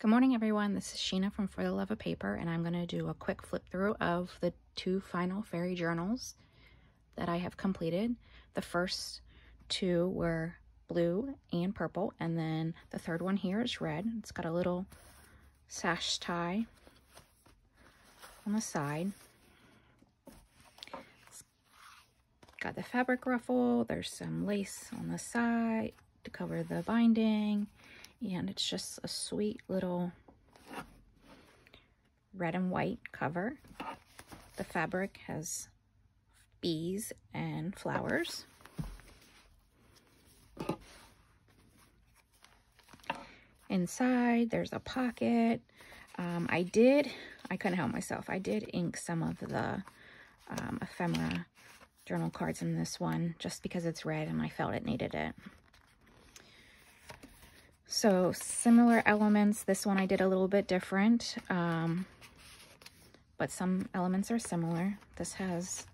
Good morning everyone, this is Sheena from For the Love of Paper and I'm going to do a quick flip through of the two final fairy journals that I have completed. The first two were blue and purple and then the third one here is red. It's got a little sash tie on the side. It's got the fabric ruffle, there's some lace on the side to cover the binding and it's just a sweet little red and white cover. The fabric has bees and flowers. Inside, there's a pocket. Um, I did, I couldn't help myself. I did ink some of the um, ephemera journal cards in this one just because it's red and I felt it needed it. So similar elements. This one I did a little bit different, um, but some elements are similar. This has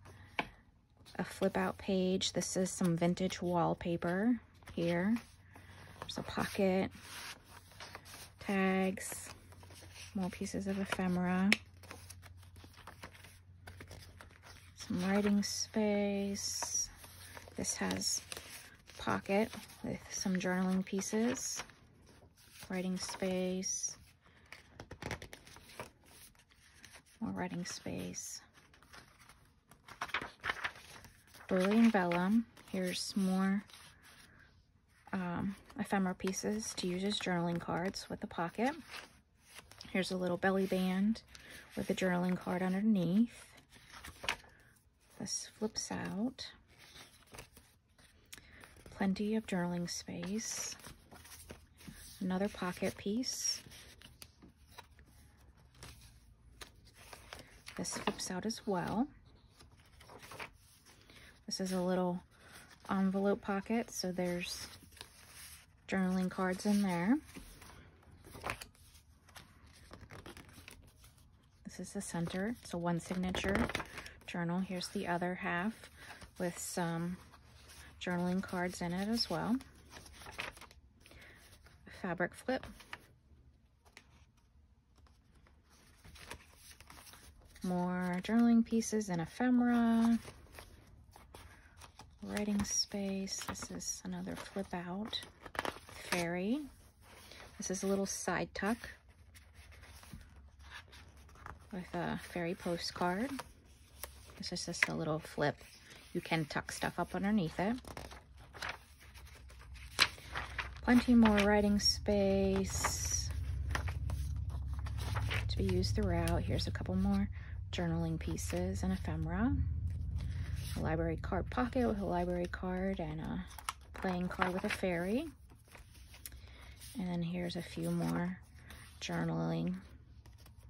a flip out page. This is some vintage wallpaper here. There's a pocket, tags, more pieces of ephemera, some writing space. This has pocket with some journaling pieces writing space, more writing space. Brilliant vellum. Here's more um, ephemera pieces to use as journaling cards with the pocket. Here's a little belly band with a journaling card underneath. This flips out. Plenty of journaling space another pocket piece. This flips out as well. This is a little envelope pocket, so there's journaling cards in there. This is the center. It's a one signature journal. Here's the other half with some journaling cards in it as well fabric flip. More journaling pieces and ephemera. Writing space. This is another flip out. Fairy. This is a little side tuck with a fairy postcard. This is just a little flip. You can tuck stuff up underneath it. Plenty more writing space to be used throughout. Here's a couple more journaling pieces and ephemera. A library card pocket with a library card and a playing card with a fairy. And then here's a few more journaling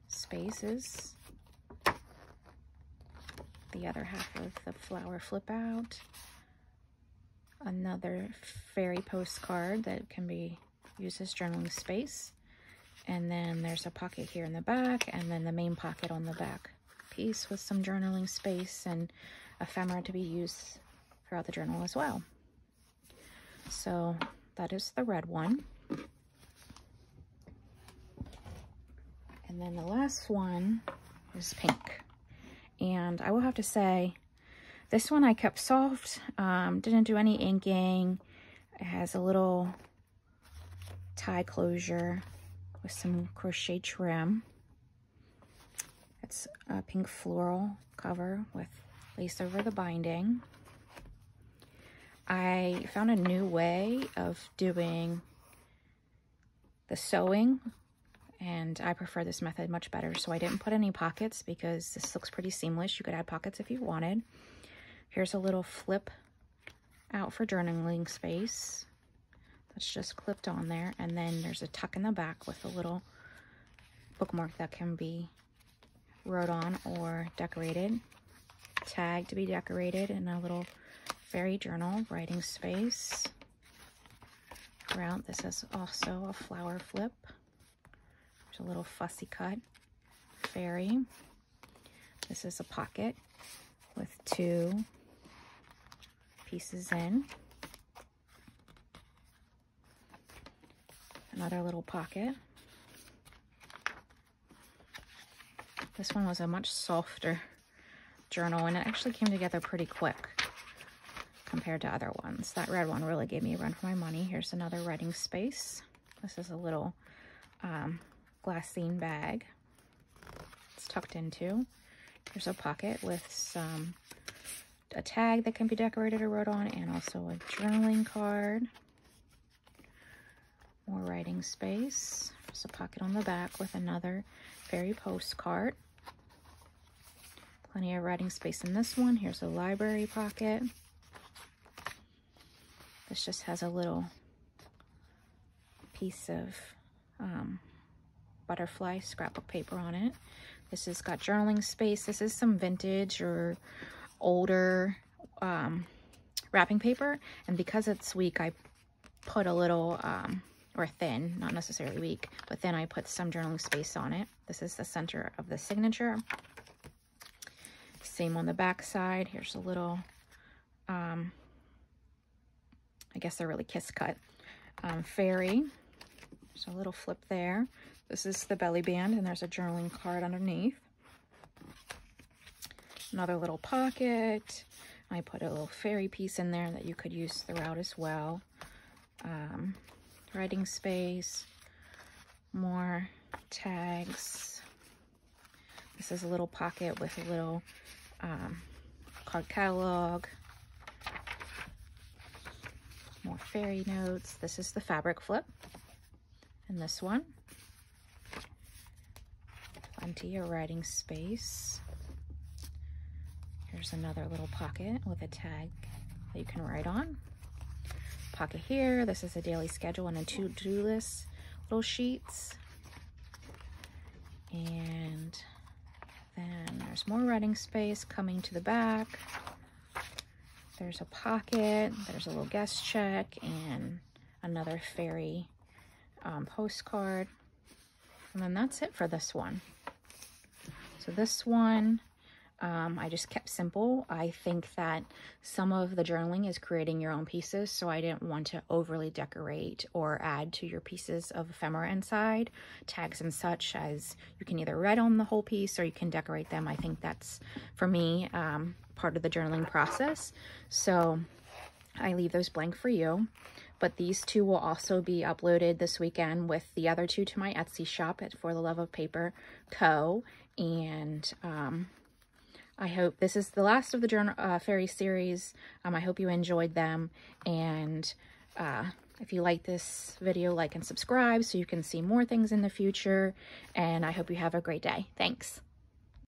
spaces. The other half of the flower flip out another fairy postcard that can be used as journaling space. And then there's a pocket here in the back, and then the main pocket on the back piece with some journaling space and ephemera to be used throughout the journal as well. So that is the red one. And then the last one is pink. And I will have to say, this one I kept soft, um, didn't do any inking. It has a little tie closure with some crochet trim. It's a pink floral cover with lace over the binding. I found a new way of doing the sewing and I prefer this method much better. So I didn't put any pockets because this looks pretty seamless. You could add pockets if you wanted. Here's a little flip out for journaling space. That's just clipped on there. And then there's a tuck in the back with a little bookmark that can be wrote on or decorated. Tag to be decorated in a little fairy journal writing space. Around this is also a flower flip. There's a little fussy cut fairy. This is a pocket with two pieces in. Another little pocket. This one was a much softer journal and it actually came together pretty quick compared to other ones. That red one really gave me a run for my money. Here's another writing space. This is a little um, glassine bag. It's tucked into. Here's a pocket with some a tag that can be decorated or wrote on and also a journaling card. More writing space. There's a pocket on the back with another fairy postcard. Plenty of writing space in this one. Here's a library pocket. This just has a little piece of um, butterfly scrapbook paper on it. This has got journaling space. This is some vintage or older um, wrapping paper. And because it's weak, I put a little, um, or thin, not necessarily weak, but then I put some journaling space on it. This is the center of the signature. Same on the back side. Here's a little, um, I guess they're really kiss cut, um, fairy. There's a little flip there. This is the belly band and there's a journaling card underneath. Another little pocket. I put a little fairy piece in there that you could use throughout as well. Um, writing space, more tags. This is a little pocket with a little um, card catalog, more fairy notes. This is the fabric flip. And this one, plenty of writing space. Here's another little pocket with a tag that you can write on. Pocket here, this is a daily schedule and a to-do list little sheets. And then there's more writing space coming to the back. There's a pocket, there's a little guest check, and another fairy um, postcard. And then that's it for this one. So this one, um, I just kept simple. I think that some of the journaling is creating your own pieces, so I didn't want to overly decorate or add to your pieces of ephemera inside, tags and such, as you can either write on the whole piece or you can decorate them. I think that's, for me, um, part of the journaling process. So I leave those blank for you. But these two will also be uploaded this weekend with the other two to my Etsy shop at For the Love of Paper Co. And um, I hope this is the last of the journal, uh, fairy series. Um, I hope you enjoyed them. And uh, if you like this video, like and subscribe so you can see more things in the future. And I hope you have a great day. Thanks.